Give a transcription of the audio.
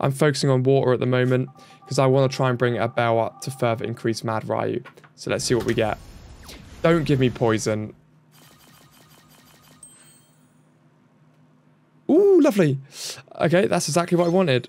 I'm focusing on water at the moment because I want to try and bring Abel up to further increase Mad Ryu. So let's see what we get. Don't give me poison. Ooh, lovely. Okay, that's exactly what I wanted.